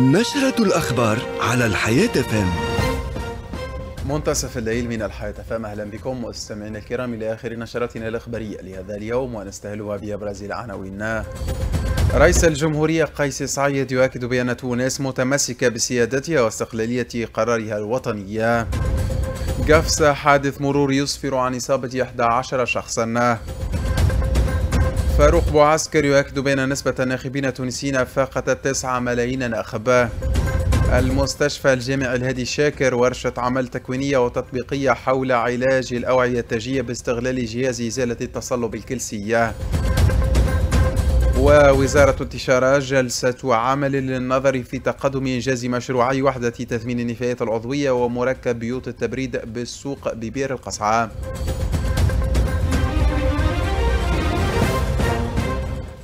نشرة الأخبار على الحياة فام منتصف الليل من الحياة فام أهلا بكم مستمعينا الكرام إلى آخر نشراتنا الإخبارية لهذا اليوم ونستهلها بأبرز العناوين رئيس الجمهورية قيس سعيد يؤكد بأن تونس متمسكة بسيادتها واستقلالية قرارها الوطنية. قفص حادث مرور يسفر عن إصابة 11 شخصا. فاروق بوعسكر يؤكد بأن نسبة الناخبين التونسيين فاقت 9 ملايين ناخب المستشفى الجامعي الهادي شاكر ورشة عمل تكوينية وتطبيقية حول علاج الأوعية التاجية باستغلال جهاز إزالة التصلب الكلسية. ووزارة التجارة جلسة عمل للنظر في تقدم إنجاز مشروعي وحدة تثمين النفايات العضوية ومركب بيوت التبريد بالسوق ببير القصعة.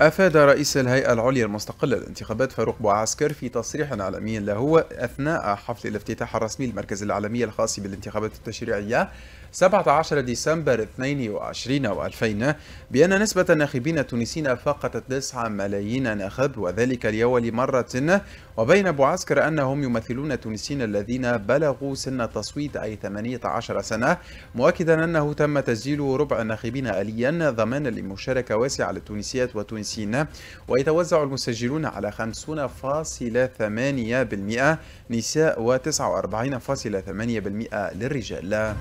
أفاد رئيس الهيئة العليا المستقلة للانتخابات فاروق بوعسكر في تصريح إعلامي له أثناء حفل الافتتاح الرسمي للمركز العالمي الخاص بالانتخابات التشريعية 17 ديسمبر 22 و2000 بأن نسبة الناخبين التونسيين فاقت 9 ملايين ناخب وذلك لأول مرة وبين بوعسكر أنهم يمثلون التونسيين الذين بلغوا سن التصويت أي 18 سنة مؤكدا أنه تم تسجيل ربع الناخبين آليا ضمانا لمشاركة واسعة للتونسيات والتونسيين ويتوزع المسجلون على 50.8% نساء و49.8% للرجال.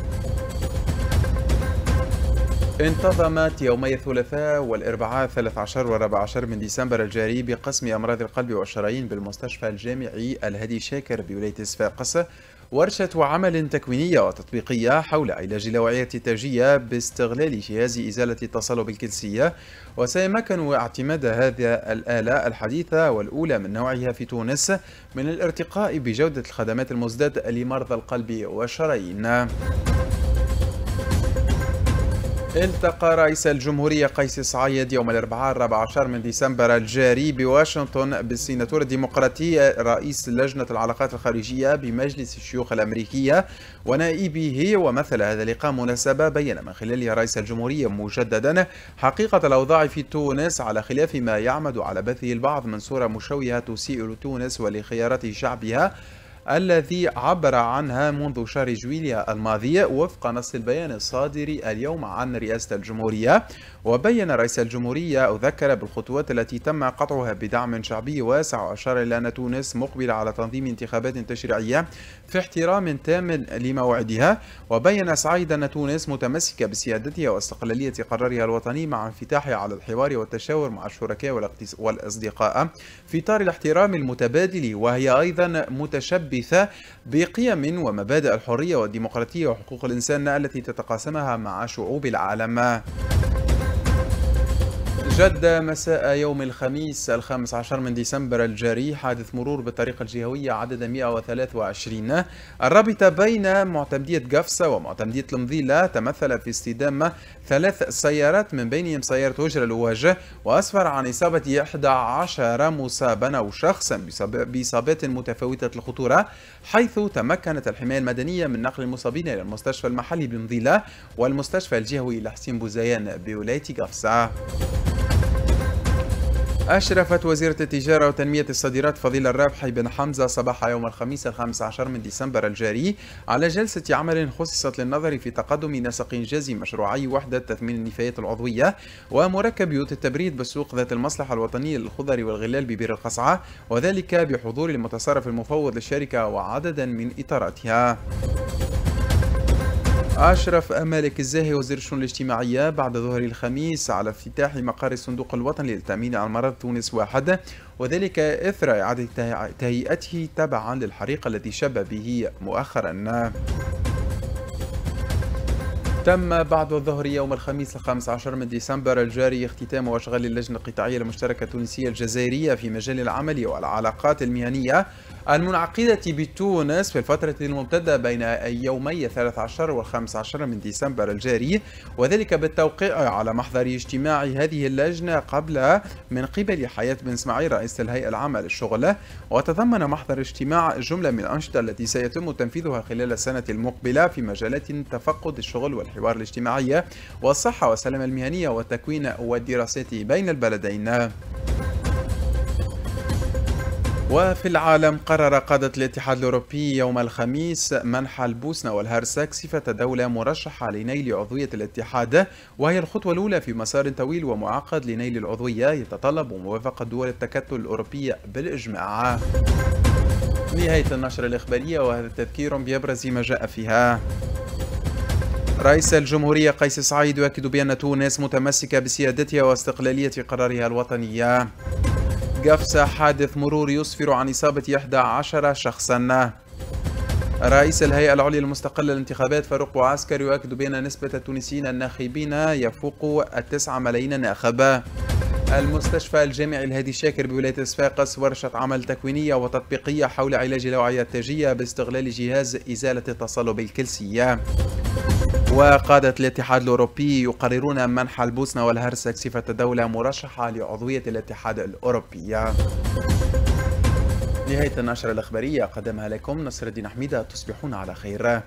انتظمت يومي الثلاثاء والأربعاء 13 و14 من ديسمبر الجاري بقسم أمراض القلب والشرايين بالمستشفى الجامعي الهادي شاكر بولاية صفاقس. ورشة عمل تكوينية وتطبيقية حول علاج الأوعية التاجية باستغلال جهاز إزالة التصلب الكلسية. وسيمكن اعتماد هذه الآلة الحديثة والأولى من نوعها في تونس من الارتقاء بجودة الخدمات المزداد لمرضى القلب والشرايين. التقى رئيس الجمهورية قيس سعيد يوم الأربعاء الرابع عشر من ديسمبر الجاري بواشنطن بالسيناتور الديمقراطي رئيس لجنة العلاقات الخارجية بمجلس الشيوخ الأمريكية ونائبه ومثل هذا اللقاء مناسبة بين من خلالها رئيس الجمهورية مجددا حقيقة الأوضاع في تونس على خلاف ما يعمد على بثه البعض من صورة مشوهة تسيء لتونس ولخيارات شعبها الذي عبر عنها منذ شهر جويليا الماضي وفق نص البيان الصادر اليوم عن رئاسة الجمهورية. وبين رئيس الجمهورية وذكر بالخطوات التي تم قطعها بدعم شعبي واسع وأشار إلى أن تونس مقبلة على تنظيم انتخابات تشريعية في احترام تام لموعدها. وبين سعيد أن تونس متمسكة بسيادتها واستقلالية قرارها الوطني مع انفتاحها على الحوار والتشاور مع الشركاء والأصدقاء. في إطار الاحترام المتبادل وهي أيضا متشبثة بقيم ومبادئ الحرية والديمقراطية وحقوق الإنسان التي تتقاسمها مع شعوب العالم. جدة مساء يوم الخميس الخامس عشر من ديسمبر الجاري حادث مرور بالطريق الجهوية عدد 123 الرابطة بين معتمدية قفصة ومعتمدية المضيلة تمثل في اصطدام ثلاث سيارات من بينهم سيارة وجر الواجة وأسفر عن إصابة 11 مصابا أو شخصا بإصابات متفاوتة الخطورة حيث تمكنت الحماية المدنية من نقل المصابين إلى المستشفى المحلي بمضيلة والمستشفى الجهوي لحسين بوزيان بولاية قفصة أشرفت وزيرة التجارة وتنمية الصادرات فضيل الرابحي بن حمزة صباح يوم الخميس الخامس عشر من ديسمبر الجاري على جلسة عمل خصصت للنظر في تقدم نسق إنجاز مشروعي وحدة تثمين النفايات العضوية ومركب بيوت التبريد بالسوق ذات المصلحة الوطنية للخضر والغلال ببير القصعة وذلك بحضور المتصرف المفوض للشركة وعددا من إطاراتها. أشرف مالك الزاهي وزير الشؤون الاجتماعية بعد ظهر الخميس على افتتاح مقر الصندوق الوطني للتأمين على مرض تونس واحد وذلك إثر إعادة تهيئته تبعا للحريق الذي شب به مؤخرا. تم بعد الظهر يوم الخميس الخامس عشر من ديسمبر الجاري اختتام أشغال اللجنة القطاعية المشتركة التونسية الجزائرية في مجال العمل والعلاقات المهنية المنعقدة بتونس في الفترة الممتدة بين يومي 13 و 15 من ديسمبر الجاري وذلك بالتوقيع على محضر اجتماع هذه اللجنة قبل من قبل حياة بن إسماعيل رئيس الهيئة العامة للشغل. وتضمن محضر اجتماع جملة من الأنشطة التي سيتم تنفيذها خلال السنة المقبلة في مجالات تفقد الشغل والحوار الاجتماعي والصحة والسلامة المهنية والتكوين والدراسات بين البلدين. وفي العالم قرر قادة الاتحاد الأوروبي يوم الخميس منح البوسنة والهرسك صفة دولة مرشحة لنيل عضوية الاتحاد وهي الخطوة الأولى في مسار طويل ومعقد لنيل العضوية يتطلب موافقة دول التكتل الأوروبي بالإجماع. نهاية النشرة الإخبارية وهذا التذكير بأبرز ما جاء فيها. رئيس الجمهورية قيس سعيد يؤكد بأن تونس متمسكة بسيادتها واستقلالية قرارها الوطنية. قفصة حادث مرور يسفر عن إصابة 11 شخصا. رئيس الهيئة العليا المستقلة للانتخابات فاروق عسكر يؤكد بأن نسبة التونسيين الناخبين يفوق التسعة ملايين ناخب. المستشفى الجامعي الهادي شاكر بولاية صفاقس ورشة عمل تكوينية وتطبيقية حول علاج الأوعية التاجية باستغلال جهاز إزالة التصلب الكلسي وقادة الاتحاد الأوروبي يقررون منح البوسنة والهرسك صفة دولة مرشحة لعضوية الاتحاد الأوروبي. نهاية النشرة الإخبارية قدمها لكم نصر الدين حميدة تصبحون على خير.